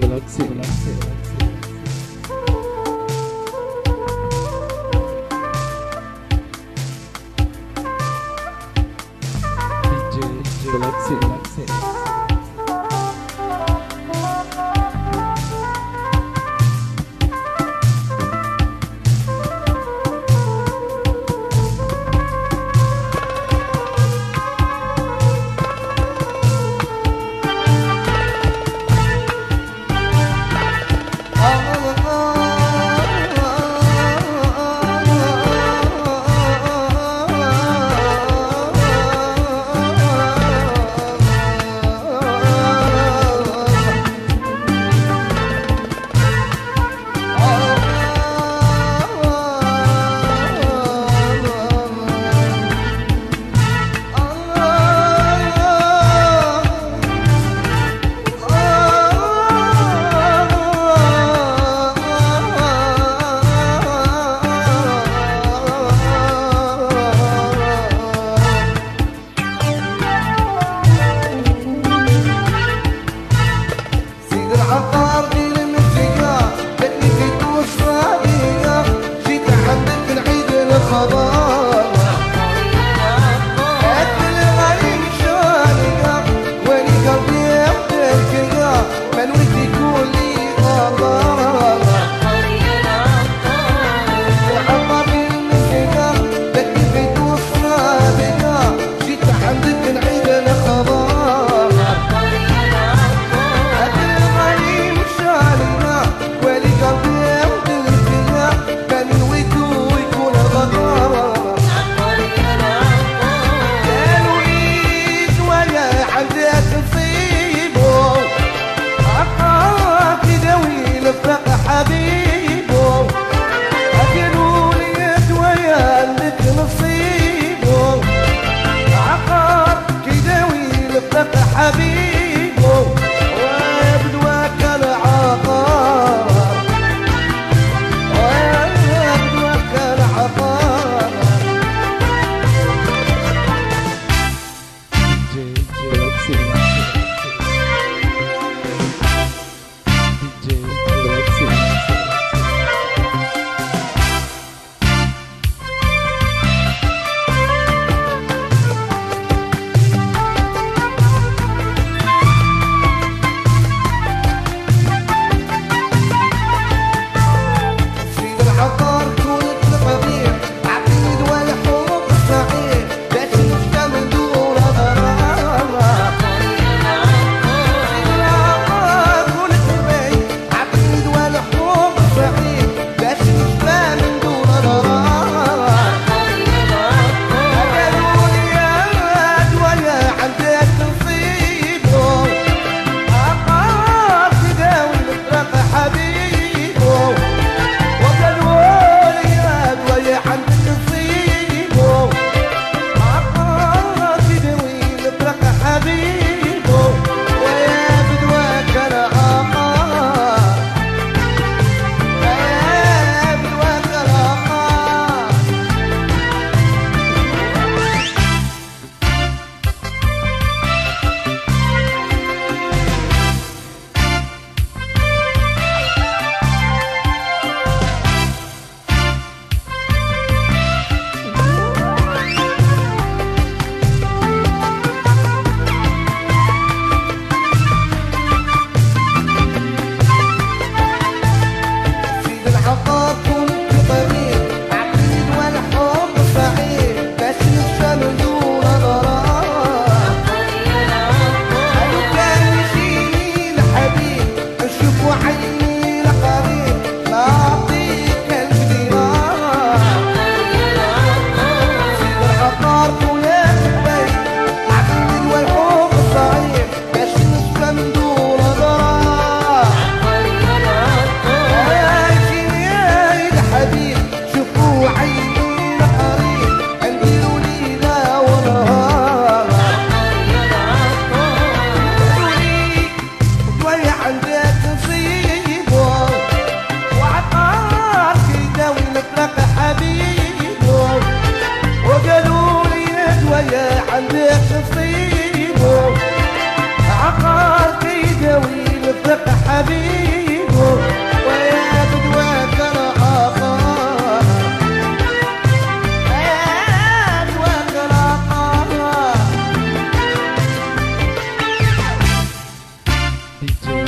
relaxer, relaxer, relaxer. Relaxer, relaxer. عندك نصيبه عقاك يداوي الثق حبيبه. ويا بدوى ترى Peter.